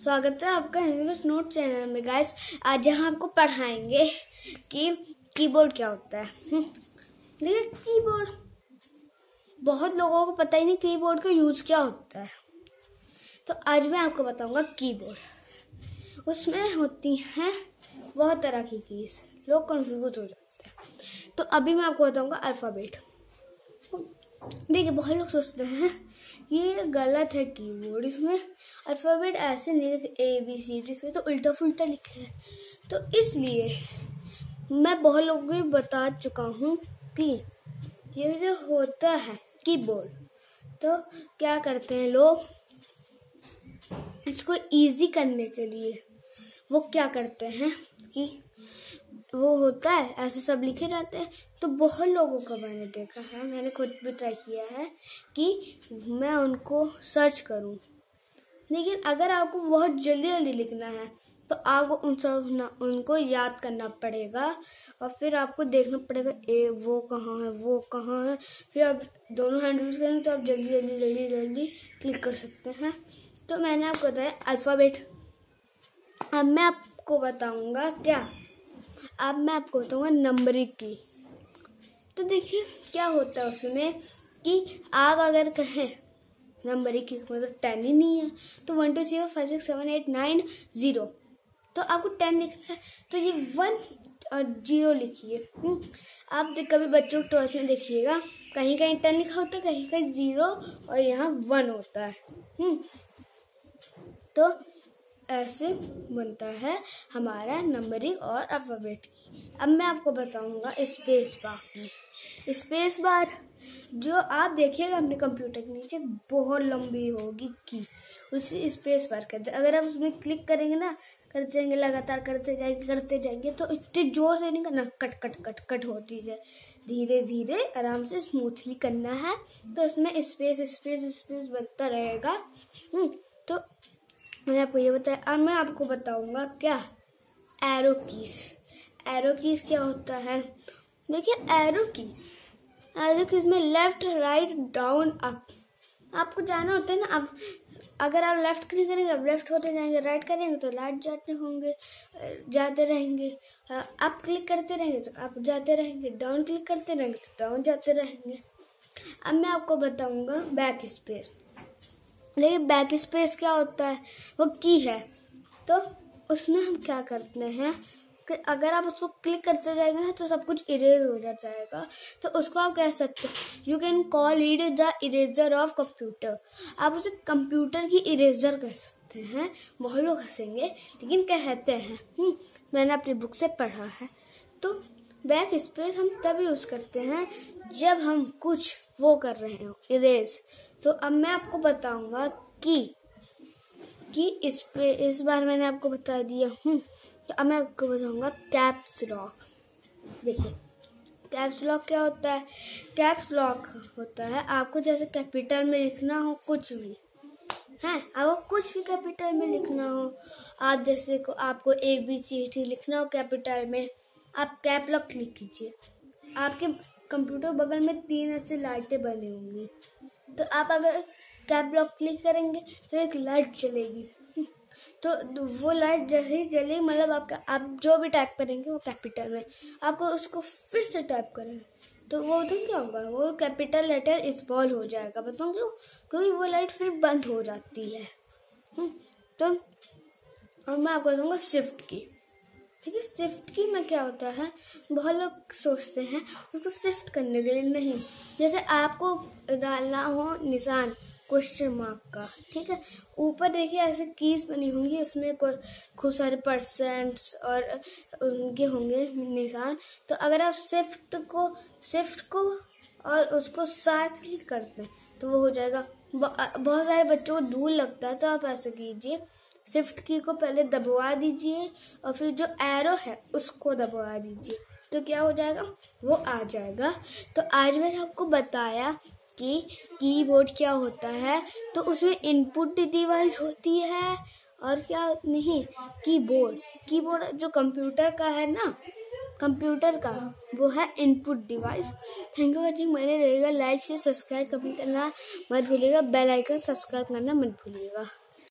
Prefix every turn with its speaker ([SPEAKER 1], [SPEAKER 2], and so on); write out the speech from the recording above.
[SPEAKER 1] स्वागत है आपका इंग्लिश नोट चैनल में गाइस आज हम आपको पढ़ाएँगे कि कीबोर्ड क्या होता है। हम्म, देखिए कीबोर्ड बहुत लोगों को पता ही नहीं कीबोर्ड का यूज़ क्या होता है। तो आज मैं आपको बताऊँगा कीबोर्ड उसमें होती हैं बहुत तरह की कीज लोग कंफ्यूज हो जाते हैं। तो अभी मैं आपको बताऊँगा अल्फ़ाबेट देखिए, बहुत लोग सोचते हैं ये गलत है कीबोर्ड इसमें। अल्फ़ाबेट ऐसे नहीं लिखे ए बी सी डी इसमें तो उल्टा फुल्टा लिखे है। तो इसलिए मैं बहुत लोगों को बता चुका हूँ कि ये जो होता है कीबोर्ड तो क्या करते हैं लोग? इसको इजी करने के लिए वो क्या करते हैं कि वो होता है, ऐसे सब लिखे रहते हैं। तो बहुत लोगों का मैंने देखा है, मैंने खुद भी ट्राई किया है कि मैं उनको सर्च करूँ। लेकिन अगर आपको बहुत जल्दी जल्दी लिखना है तो आपको उन सब ना, उनको याद करना पड़ेगा और फिर आपको देखना पड़ेगा, ए, वो कहाँ है, वो कहाँ है? फिर आप दोनों हैंड यूज़ करेंगे तो आप जल्दी जल्दी जल्दी जल्दी क्लिक कर सकते हैं। तो मैंने आपको बताया अल्फ़ाबेट अब मैं आपको बताऊँगा क्या अब मैं आपको बताऊँगा नंबरिंग की। तो देखिए क्या होता है उसमें कि आप अगर कहें नंबरिंग की मतलब टेन ही नहीं है तो one two three five six seven eight nine zero. तो आपको टेन लिखना है तो ये वन और ज़ीरो लिखिए। हम्म, आप कभी बच्चों के टॉर्च में देखिएगा कहीं कहीं टेन लिखा होता है कहीं कहीं ज़ीरो और यहाँ वन होता है। हम्म, तो ऐसे बनता है हमारा नंबरिंग और अल्फ़ाबेट की। अब मैं आपको बताऊँगा स्पेस बार की। स्पेस बार जो आप देखिएगा अपने कंप्यूटर के नीचे बहुत लंबी होगी की। उसी स्पेस बार कहते हैं अगर आप उसमें क्लिक करेंगे ना करते जाएँगे लगातार करते जाएँगे करते जाएँगे तो इतने ज़ोर से नहीं करना। कट कट कट कट होती जाए धीरे धीरे आराम से स्मूथली करना है तो उसमें स्पेस स्पेस स्पेस बनता रहेगा। हम्म, तो मैंने आपको ये बताया अब मैं आपको बताऊँगा क्या? एरो कीज एरो कीज क्या होता है? देखिए एरो कीज एरो कीज में लेफ़्ट राइट डाउन अप आपको जाना होता है ना, अब अगर आप लेफ़्ट क्लिक करेंगे आप लेफ़्ट होते जाएँगे राइट करेंगे तो राइट जाते होंगे, जाते रहेंगे. अप क्लिक करते रहेंगे तो आप जाते रहेंगे. डाउन क्लिक करते रहेंगे तो डाउन जाते रहेंगे. अब मैं आपको बताऊँगा बैक स्पेस लेकिन बैक स्पेस क्या होता है? वो की है। तो उसमें हम क्या करते हैं कि अगर आप उसको क्लिक करते जाएँगे ना तो सब कुछ इरेज हो जाएगा। तो उसको आप कह सकते हैं। You can call it the eraser of computer आप उसे कंप्यूटर की इरेजर कह सकते हैं। बहुत लोग हंसेंगे लेकिन कहते हैं। हम्म, मैंने अपनी बुक से पढ़ा है। तो बैक स्पेस हम तब यूज़ करते हैं जब हम कुछ वो कर रहे हो, इरेज। तो अब मैं आपको बताऊँगा कि कि इस पे, इस बार मैंने आपको बता दिया हूँ। तो अब मैं आपको बताऊँगा कैप्स लॉक देखिए कैप्स लॉक क्या होता है? कैप्स लॉक होता है आपको जैसे कैपिटल में लिखना हो, कुछ भी। है? आपको कुछ भी कैपिटल में लिखना हो, आप जैसे को, आपको ए बी सी टी लिखना हो कैपिटल में आप कैप लॉक क्लिक कीजिए। आपके कंप्यूटर बगल में तीन ऐसे लाइटें बनी होंगी। तो आप अगर कैप लॉक क्लिक करेंगे तो एक लाइट चलेगी तो वो लाइट जैसे ही जले मतलब आपका आप जो भी टाइप करेंगे वो कैपिटल में। आपको उसको फिर से टाइप करेंगे। तो वो तो क्या होगा? वो कैपिटल लेटर स्मॉल हो जाएगा। बताऊँ क्यों? क्योंकि वो लाइट फिर बंद हो जाती है। हम्म, तो और मैं आपको बताऊँगा शिफ्ट की। शिफ्ट की में क्या होता है? बहुत लोग सोचते हैं, उसको शिफ्ट करने के लिए नहीं। जैसे आपको डालना हो निशान क्वेश्चन मार्क का, ठीक है? ऊपर देखिए, ऐसे कीज बनी होंगी, उसमें खूब सारे परसेंट्स और, उनके होंगे निशान। तो अगर आप शिफ्ट को शिफ्ट को और उसको साथ भी करते हैं तो वो हो जाएगा। बहुत सारे बच्चों को दूर लगता है तो आप ऐसे कीजिए। शिफ्ट की को पहले दबवा दीजिए और फिर जो एरो है उसको दबवा दीजिए। तो क्या हो जाएगा? वो आ जाएगा। तो आज मैंने आपको बताया कि कीबोर्ड क्या होता है। तो उसमें इनपुट डिवाइस होती है और क्या नहीं कीबोर्ड कीबोर्ड जो कंप्यूटर का है ना कंप्यूटर का, वो है input device thank you watching मैंने रहेगा लाइक से सब्सक्राइब करना मत भूलिएगा। बेल आइकन सब्सक्राइब करना मत भूलिएगा।